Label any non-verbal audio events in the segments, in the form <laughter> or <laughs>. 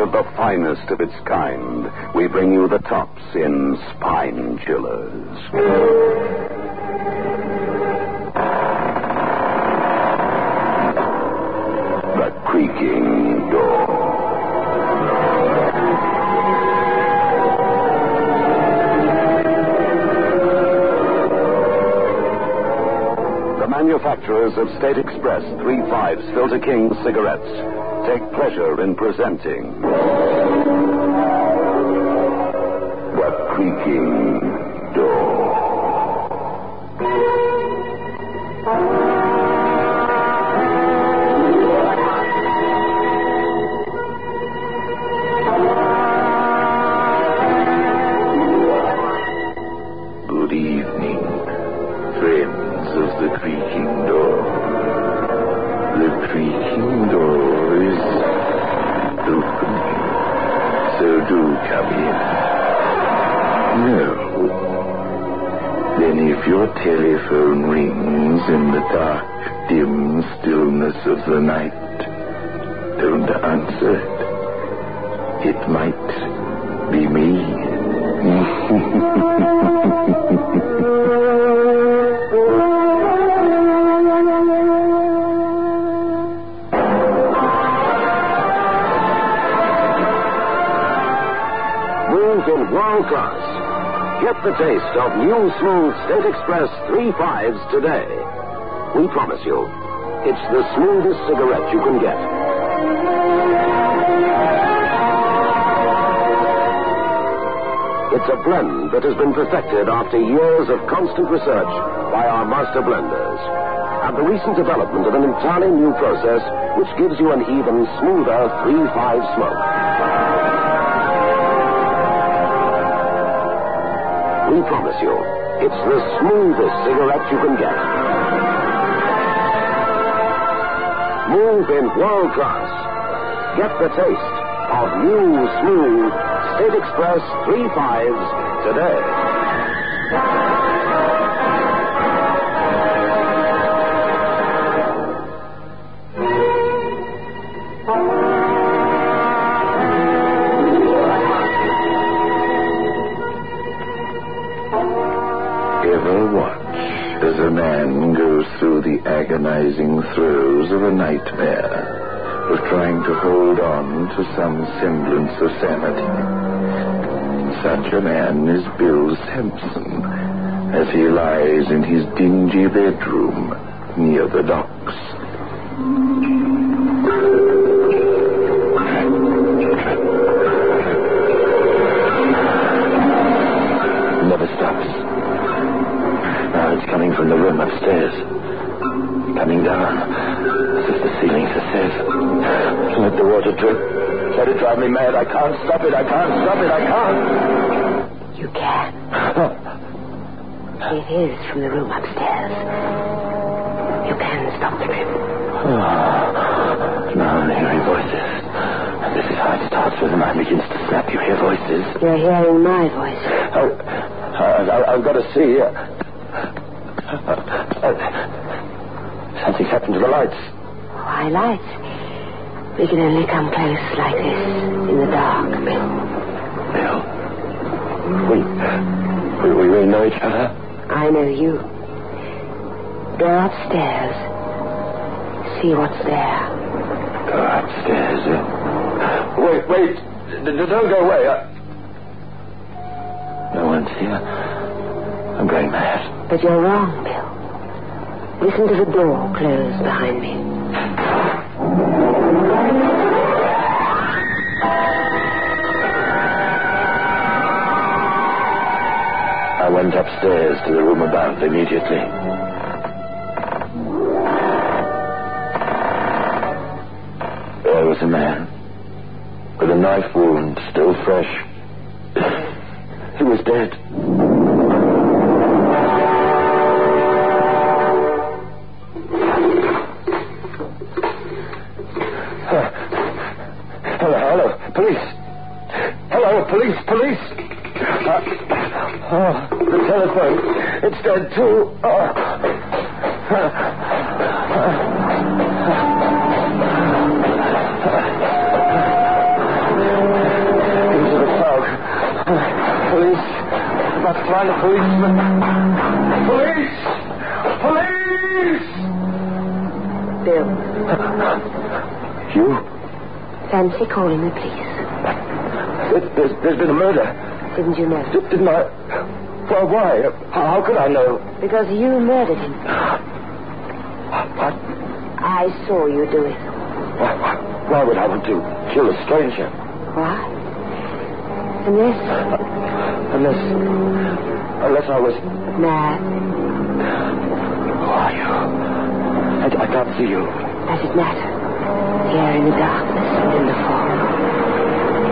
of the finest of its kind, we bring you the tops in spine chillers. The creaking door. The manufacturers of State Express 3.5 Filter King cigarettes take pleasure in presenting. The Creaking don't it. Might be me. Move in world class. Get the taste of new smooth State Express 3 5s today. We promise you, it's the smoothest cigarette you can get. It's a blend that has been perfected after years of constant research by our master blenders. And the recent development of an entirely new process which gives you an even smoother 3-5 smoke. We promise you, it's the smoothest cigarette you can get. Move in world class. Get the taste of new smooth State Express 3 5s today. A nightmare, of trying to hold on to some semblance of sanity? Such a man is Bill Sampson, as he lies in his dingy bedroom near the docks. Never stops. Now it's coming from the room upstairs. Coming down. If the ceiling's a sieve. Let the water drip. Let it drive me mad. I can't stop it. I can't stop it. I can't. You can. It is from the room upstairs. You can stop the drip. now I'm hearing voices. And this is how it starts when the mind begins to snap. You hear voices. You're hearing my voice. Oh, I, I, I've got to see. Uh, uh, something's happened to the lights. Why, lights? We can only come close like this in the dark, Bill. Bill, we, we, we really know each other. I know you. Go upstairs. See what's there. Go upstairs. Uh, wait, wait. D- don't go away. Uh, no one's here. I'm going mad. But you're wrong, Bill. Listen to the door close behind me. I went upstairs to the room above immediately. There was a man with a knife wound still fresh. <laughs> He was dead. Uh, the telephone. It's dead too. Oh. Into the fog. Police. Must find a policeman. Police! Police! Bill, You? fancy calling the police. There's, there's been a murder. Didn't you know? Didn't I? Well, why? How, could I know? Because you murdered him. What? I saw you do it. Why, why, why would I want to kill a stranger? Why? Unless Unless. Unless I was. mad. Who are you? I, I can't see you. Does it matter? Here in the darkness and in the fog.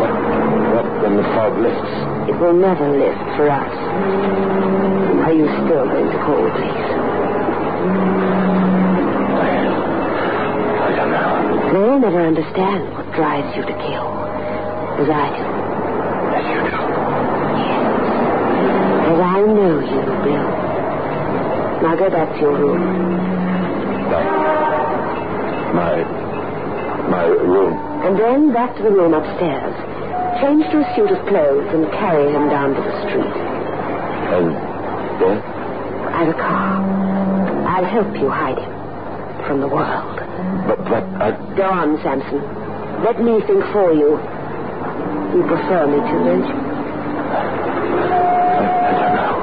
What, what when the fog lifts? It will never lift for us. Are you still going to call the police? I don't know. They'll never understand what drives you to kill. As I do. Yes, you do. Yes. As I know you, Bill. Now go back to your room. My. My room. And then back to the room upstairs. Change to a suit of clothes and carry him down to the street. And then? I've a car. I'll help you hide him from the world. But, but I. Go on, Sampson. Let me think for you. You prefer me to, don't you? I, I don't know.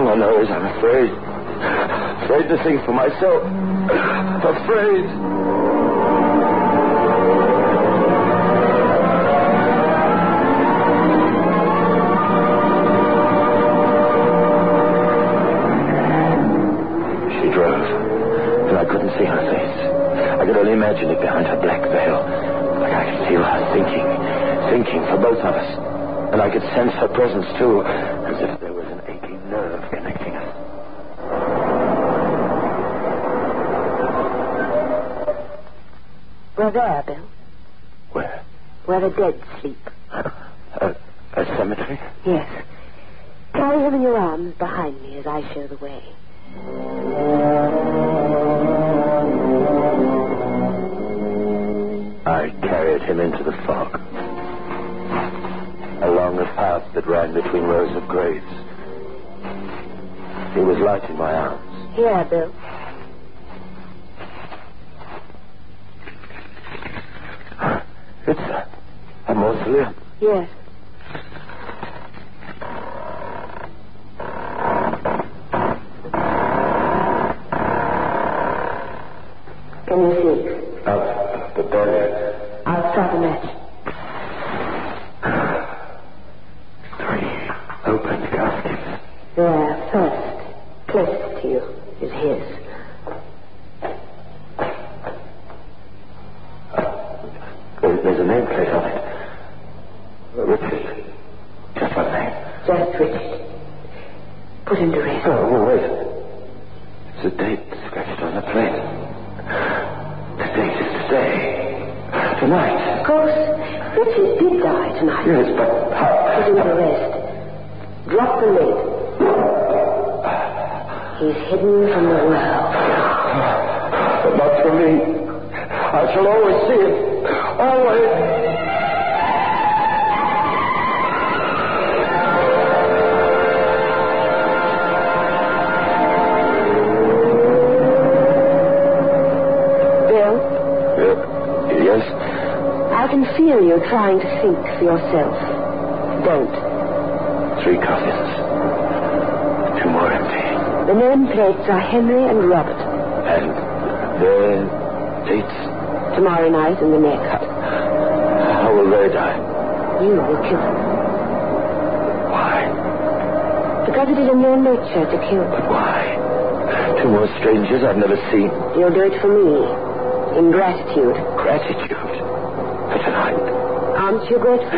All I know is I'm afraid. Afraid to think for myself. Afraid. I could only imagine it behind her black veil. But I could feel her thinking, thinking for both of us. And I could sense her presence, too, as if there was an aching nerve connecting us. We're there, Bill. Where? Where the dead Was lighting my arms. Here, Bill. It's a, a mausoleum. Yes. Always see it. Always. Bill, Uh, yes? I can feel you trying to think for yourself. Don't. Three coffins. Two more empty. The nameplates are Henry and Robert. And their dates. Tomorrow night and the next. How will they die? You will kill them. Why? Because it is in your nature to kill. But why? Two more strangers I've never seen. You'll do it for me. In gratitude. Gratitude. For tonight. Aren't you grateful?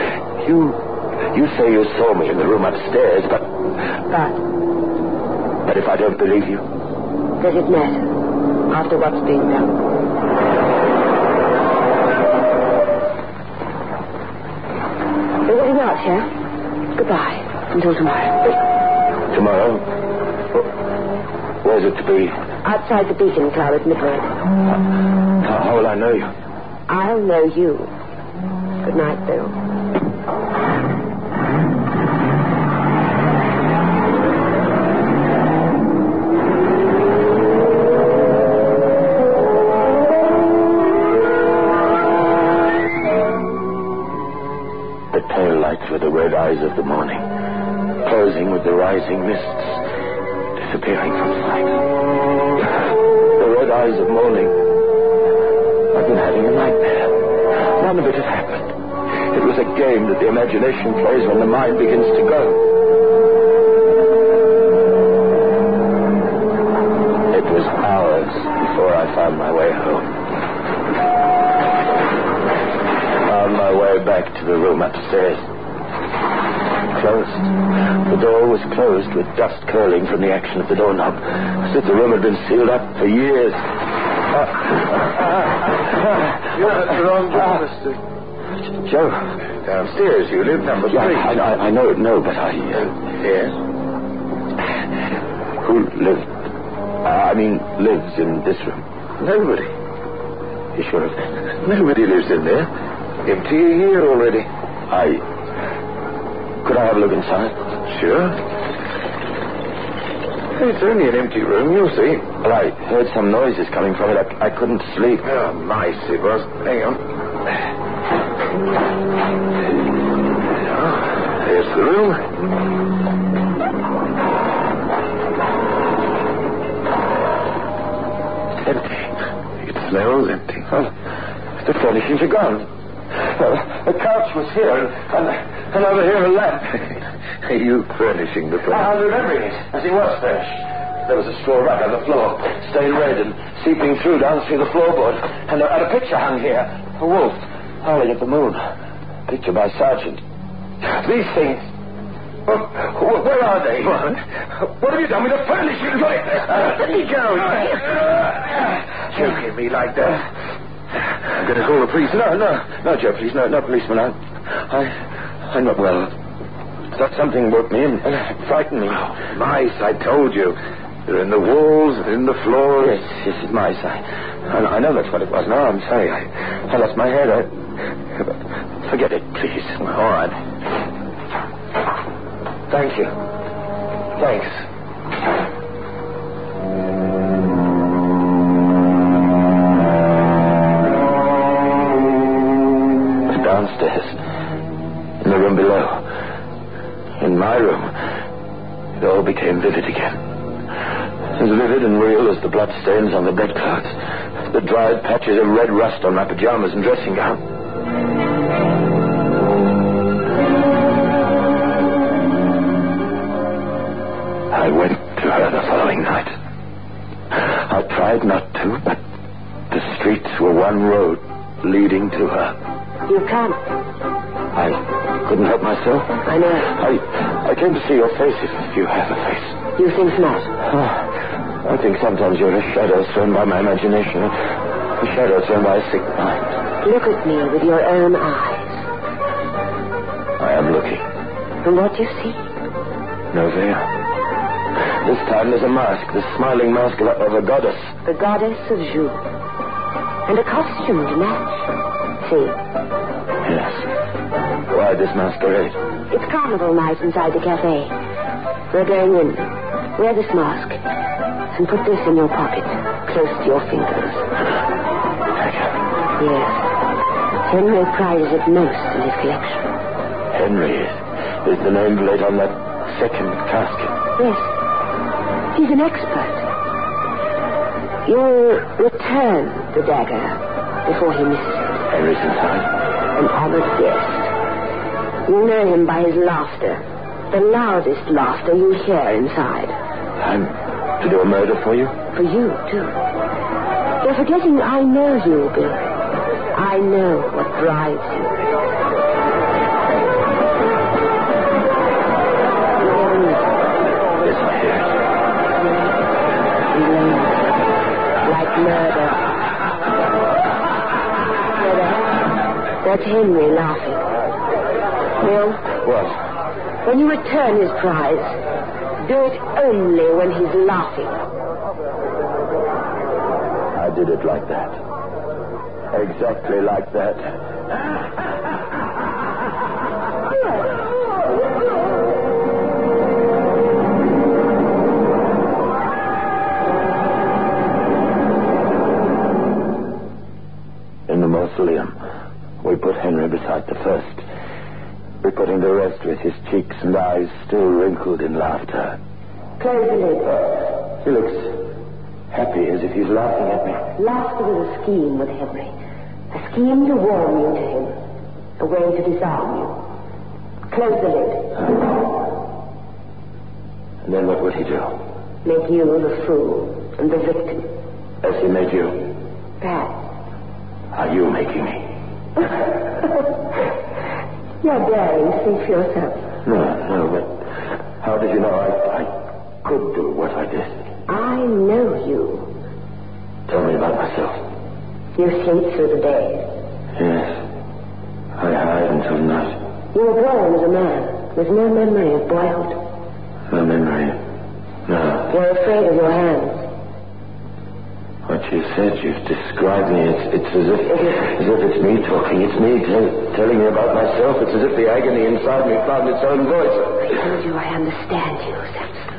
You. You say you saw me in the room upstairs, but. But But if I don't believe you? does it matter? After what's been done. We're getting out here. Goodbye. Until tomorrow. Tomorrow? Where's it to be? Outside the Beacon Club at Midway. How, how will I know you? I'll know you. Good night, Bill. Rising mists, disappearing from sight. The red eyes of morning. I've been having a nightmare. None of it has happened. It was a game that the imagination plays when the mind begins to go. It was hours before I found my way home. I Found my way back to the room upstairs. Closed. The door was closed with dust curling from the action of the doorknob, as if the room had been sealed up for years. <laughs> You're at the wrong door, Mr. Joe. Downstairs, you live number Yeah, three. I, I, I know, no, but I. Uh, Yes. who lived? I mean, lives in this room. Nobody. You sure of that? Nobody lives in there. Empty a year already. I. Could I have a look inside? Sure. It's only an empty room, you'll see. Well, I heard some noises coming from it. I, I couldn't sleep. Oh, nice it was. Hang on. Oh, there's the room. Empty. It smells empty. Oh, the furnishings are gone. Well, the couch was here, and, and, and over here a lamp. <laughs> Are you furnishing the place? I'm remembering it as he was furnished. There was a straw rug on the floor, stained red and seeping through down through the floorboard. And a, and a picture hung here. A wolf howling at the moon. Picture by Sargent. These things. Well, where are they? What? What have you done with the furnishings? <laughs> Let me go. Joking me like that. I'm going to call the police. No, no, no, Joe, please, no, no, policeman. I, I, I'm not well. That something woke me and uh, frightened me. Mice, I told you. They're in the walls, they're in the floors. Yes, yes, it's mice. I, I, know that's what it was. No, I'm sorry. I, I lost my head. I, forget it, please. All right. Thank you. Thanks. Downstairs, room below, in my room, it all became vivid again. As vivid and real as the bloodstains on the bedclothes, the dried patches of red rust on my pajamas and dressing gown. I went to her the following night. I tried not to, but the streets were one road leading to her. You can't. I couldn't help myself. I know. I I came to see your face if you have a face. You think not. Ah, I think sometimes you're a shadow thrown by my imagination, a shadow thrown by a sick mind. Look at me with your own eyes. I am looking. And what do you see? No veil. This time there's a mask, the smiling mask of a, of a goddess. The goddess of Ju. And a costume to match. See, Yes. Why this masquerade? it's carnival night inside the cafe. We're going in. Wear this mask. And put this in your pocket, close to your fingers. Yes. Henry prizes it most in his collection. Henry is the name laid on that second casket. Yes. He's an expert. You'll return the dagger before he misses it. Henry's inside. An honored guest. You know him by his laughter. The loudest laughter you hear inside. I'm to do a murder for you? For you, too. You're forgetting I know you, Bill. I know what drives you. Yes, I hear like murder. That's Henry laughing. Bill, What? when you return his prize, Do it only when he's laughing. I did it like that. Exactly like that. In the mausoleum, we put Henry beside the first, reporting the rest with his cheeks and eyes still wrinkled in laughter. Close the lid. He looks happy as if he's laughing at me. Laughter was a scheme with Henry. A scheme to warm you to him. A way to disarm you. Close the lid. And then what would he do? Make you the fool and the victim. As he made you, Perhaps. are you making me? <laughs> You're daring to for yourself. No, no, but how did you know I, I could do what I did? I know you. Tell me about myself. You sleep through the day. Yes. I hide until night. You were born as a man with no memory of boyhood. No memory. No. You're afraid of your hands. What you said, you've described me. It's, it's as if as if it's me talking. It's me tell, telling you about myself. It's as if the agony inside me found its own voice. I told you I understand you, Sampson.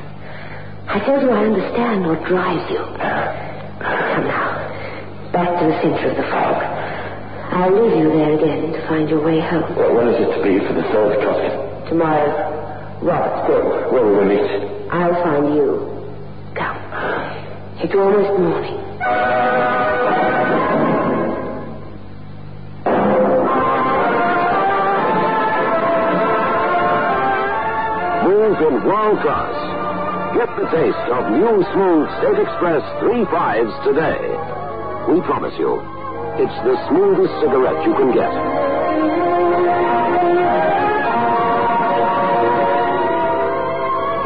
I told you I understand what drives you. Come now, back to the center of the fog. I'll leave you there again to find your way home. Well, when is it to be for the third coffin? Tomorrow, Robert's Where, where will we meet? I'll find you. Come. It's almost morning. Move in world class. Get the taste of new smooth State Express 3.5s today. We promise you, it's the smoothest cigarette you can get.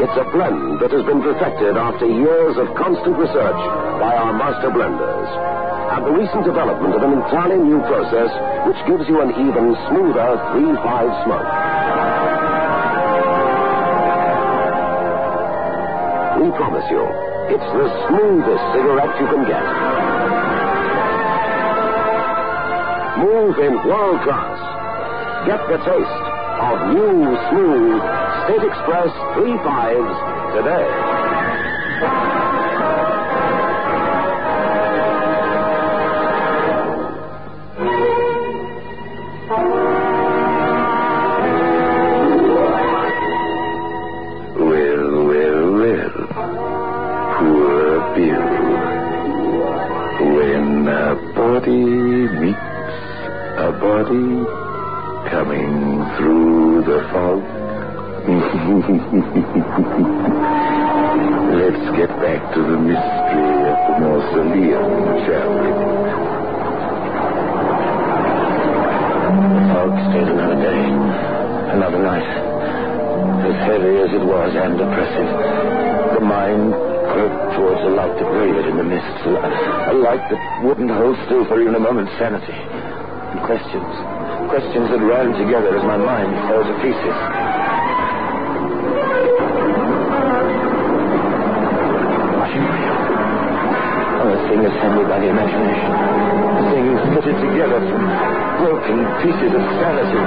It's a blend that has been perfected after years of constant research by our master blenders. And the recent development of an entirely new process which gives you an even smoother 3-5 smoke. We promise you, it's the smoothest cigarette you can get. Move in world class. Get the taste of new, smooth State Express 3.5s today. Back to the mystery of the mausoleum, shall we? The fog stayed another day, another night. As heavy as it was and oppressive, the mind groped towards a light that wavered in the mists, a, a light that wouldn't hold still for even a moment's sanity. And questions, questions that ran together as my mind fell to pieces. A assembled by the imagination. A thing fitted together from broken pieces of sanity.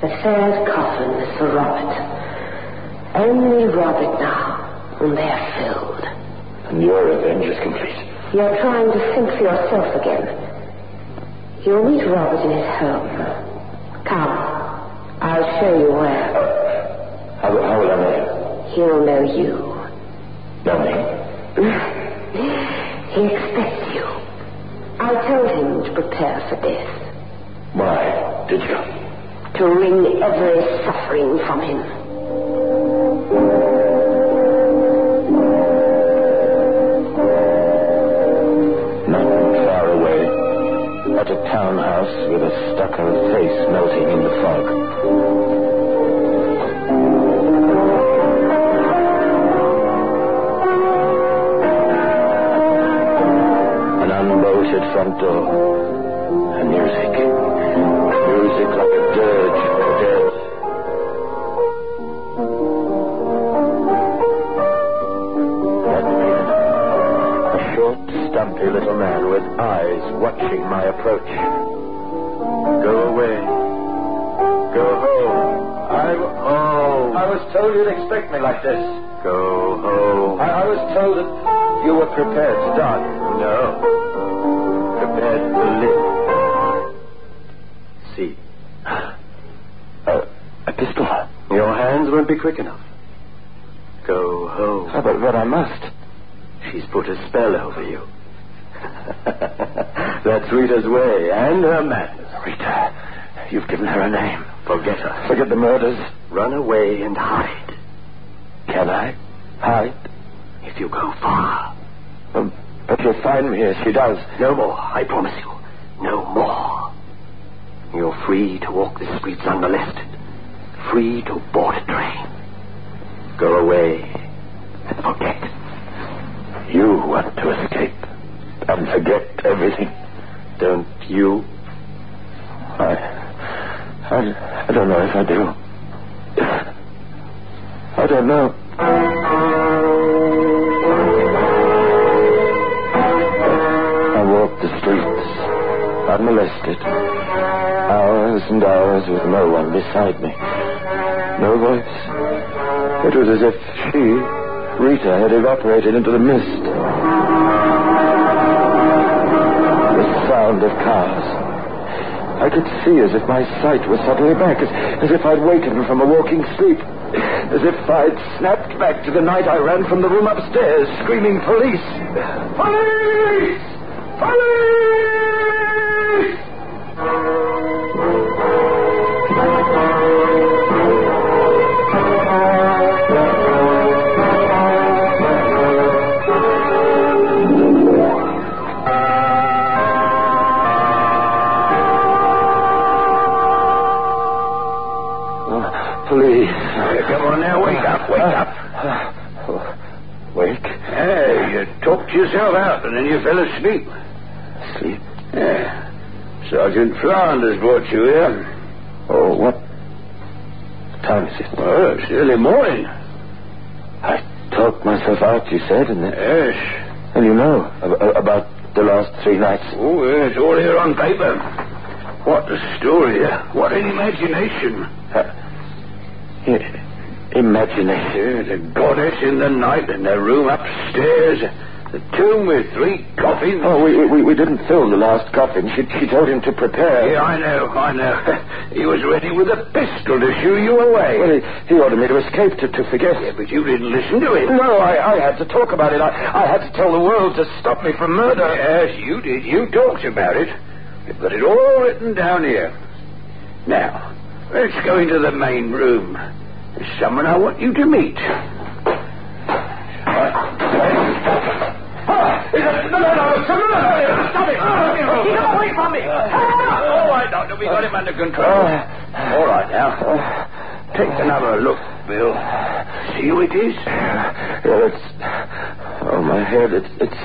The third coffin is for Robert. Only Robert now, and they're filled. And your revenge is complete. You're trying to think for yourself again. You'll meet Robert in his home. Come, I'll show you where. How, how will I know you? He'll know you. Know me? <sighs> he expects you. I told him to prepare for death, Why did you? to wring every suffering from him. At a townhouse with a stucco face melting in the fog. An unbolted front door, And music. Music like a dirge for the stumpy little man with eyes watching my approach. Go away. Go home. I'm home. I was told you'd expect me like this. Go home. I, I was told that you were prepared to die. No. Prepared to live. See. Uh, <gasps> a pistol. Your hands won't be quick enough. Go home. Oh, but, but I must. She's put a spell over you. <laughs> That's Rita's way and her madness. Rita, you've given her a name. Forget her. Forget the murders. Run away and hide. Can I? Hide? If you go far. Um, but you'll find me as she does. No more, I promise you. No more. You're free to walk the streets unmolested. Free to board a train. Go away and forget. You want to escape and forget everything. Don't you? I, I, I don't know if I do. I don't know. I walked the streets, unmolested. Hours and hours with no one beside me. No voice. It was as if she, Rita, had evaporated into the mist. Sound of cars. I could see as if my sight was suddenly back, as, as if I'd wakened from a walking sleep, as if I'd snapped back to the night I ran from the room upstairs, screaming, Police! Police! Police! And you fell asleep. Sleep? Yeah. Sergeant Flanders brought you here. Oh, what time is it? Well, it's early morning. I talked myself out, you said, and, then... Yes. and you know ab- about the last three nights. Oh, it's all here on paper. What a story. What an imagination. Uh, i- imagination. Yeah, the goddess in the night in the room upstairs. The tomb with three coffins. Oh, we, we, we didn't fill the last coffin. She, she told him to prepare. Yeah, I know, I know. <laughs> he was ready with a pistol to shoo you away. Well, he, he ordered me to escape, to, to forget. Yeah, but you didn't listen to him. No, I, I had to talk about it. I, I had to tell the world to stop me from murder. Yes, you did. You talked about it. We've got it all written down here. Now, let's go into the main room. There's someone I want you to meet. Ah, no, no, no, no, stop it! Keep him away from me! Uh, all right, Doctor, we got him under control. Oh, all right, now. Take another look, Bill. See who it is? Yeah, it's. Oh, my head, it's. it's.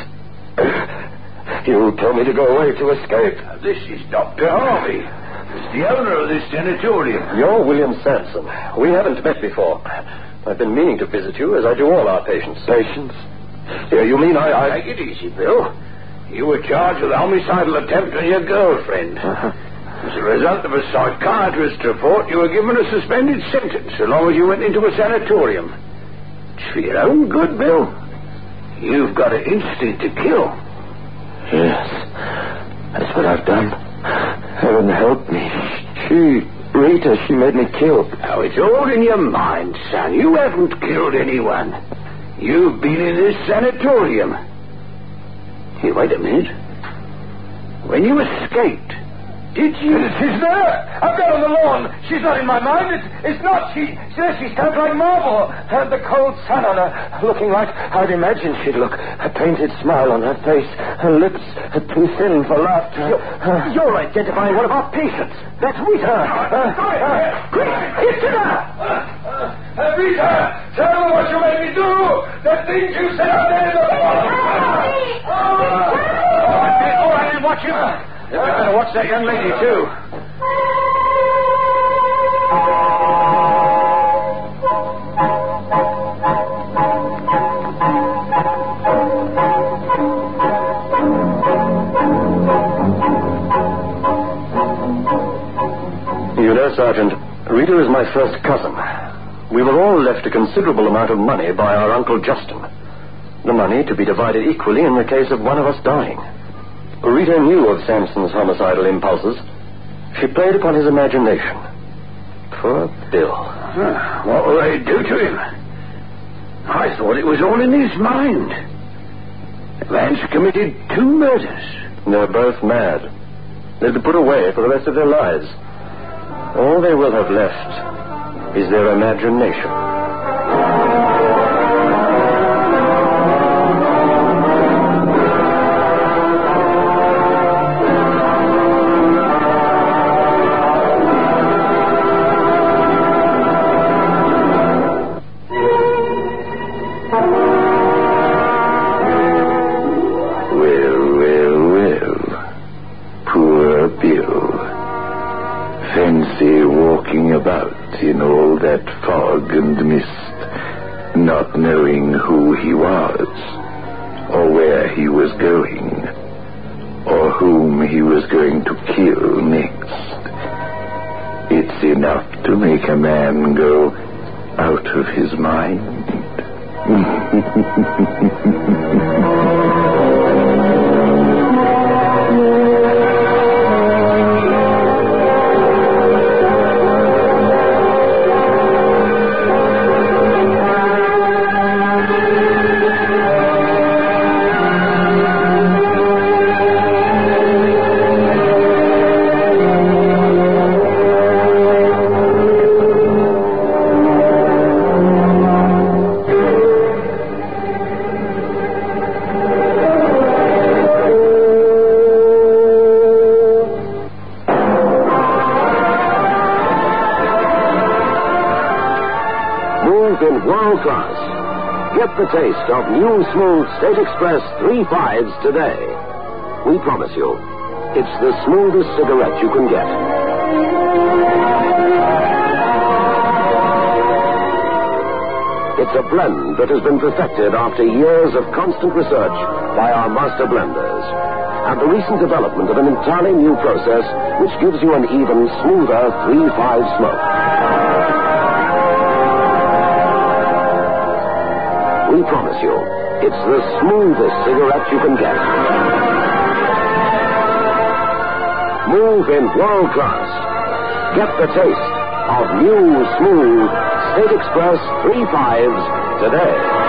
You told me to go away to escape. Now, this is Dr. Harvey. He's the owner of this sanatorium. You're William Sampson. We haven't met before. I've been meaning to visit you, as I do all our patients. Patients? Yeah, you mean I... I... Take it easy, Bill. You were charged with a homicidal attempt on your girlfriend. <laughs> As a result of a psychiatrist's report, you were given a suspended sentence so long as you went into a sanatorium. It's for your own good, Bill. You've got an instinct to kill. Yes. That's what I've done. Heaven help me. She... Rita, she made me kill. Now, it's all in your mind, son. You haven't killed anyone. You've been in this sanatorium. Hey, wait a minute. When you escaped, did you... She's there! I've got on the lawn. She's not in my mind. It's, it's not. She, she, she stands like marble. Had the cold sun on her, looking like I'd imagined she'd look. A painted smile on her face. Her lips are too thin for laughter. You're, you're identifying one of our patients. That's Rita. Uh, uh, quick, it's her! Uh, Rita, tell me what you made me do. The things you said out watch him. Watch that young lady, too. You know, Sergeant, Rita is my first cousin. We were all left a considerable amount of money by our Uncle Justin. The money to be divided equally in the case of one of us dying. Rita knew of Sampson's homicidal impulses. She played upon his imagination. Poor Bill. Huh, what will they do to him? I thought it was all in his mind. The man's committed two murders. They're both mad. They'll be put away for the rest of their lives. All they will have left is their imagination. The taste of new smooth State Express 3.5s today. We promise you, it's the smoothest cigarette you can get. It's a blend that has been perfected after years of constant research by our master blenders. And the recent development of an entirely new process which gives you an even smoother 3-5 smoke. We promise you, it's the smoothest cigarette you can get. Move in world class. Get the taste of new smooth State Express 3.5s today.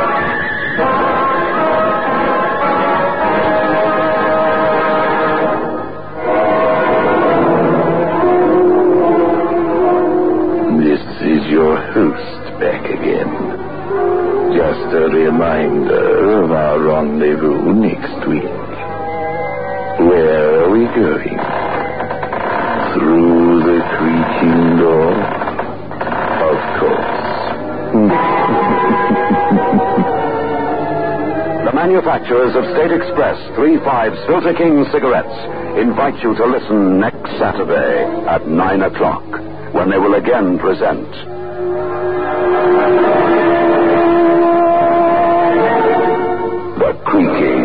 Manufacturers of State Express 3.5 Filter King cigarettes invite you to listen next Saturday at 9 o'clock when they will again present. The creaking